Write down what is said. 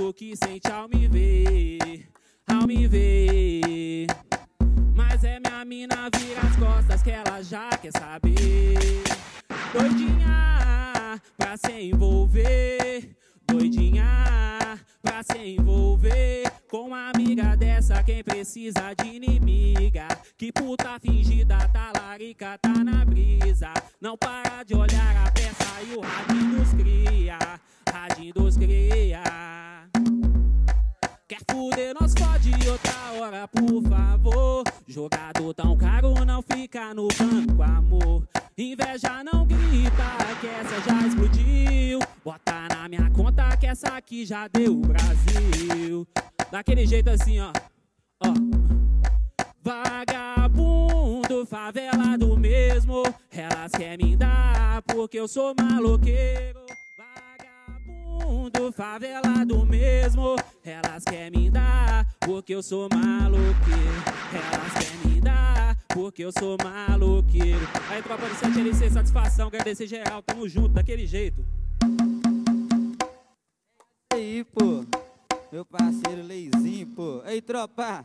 o que sente ao me ver, ao me ver. Mas é minha mina vira as costas que ela já quer saber. Doidinha pra se envolver, doidinha pra se envolver. Com uma amiga dessa, quem precisa de inimiga? Que puta fingida, tá larica, tá na brisa. Não para de olhar a peça e o radinho Quer fuder, nós pode outra hora, por favor. Jogador tão caro não fica no banco, amor. Inveja não grita, que essa já explodiu. Bota na minha conta que essa aqui já deu Brasil. Daquele jeito assim, ó. Ó. Vagabundo, favelado mesmo. Elas querem me dar porque eu sou maloqueiro. Vagabundo, favelado mesmo. Elas querem me dar porque eu sou maloqueiro. Elas querem me dar porque eu sou maloqueiro. Aí, tropa do 7 LC, satisfação, agradecer geral. Tamo junto, daquele jeito. aí, pô. Meu parceiro Leizinho, pô. Aí, tropa.